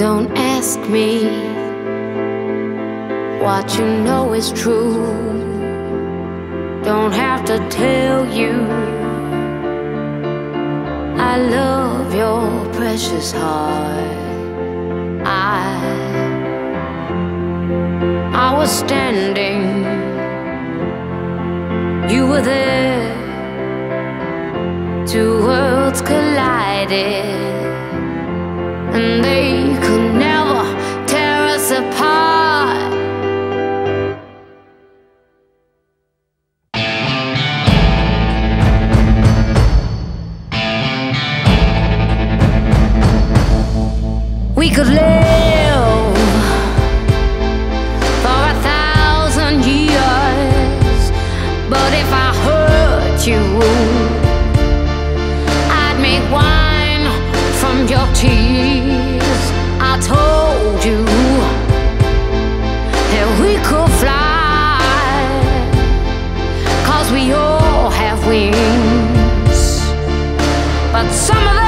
Don't ask me what you know is true. Don't have to tell you. I love your precious heart. I I was standing. You were there. Two worlds collided. wings. But some of the.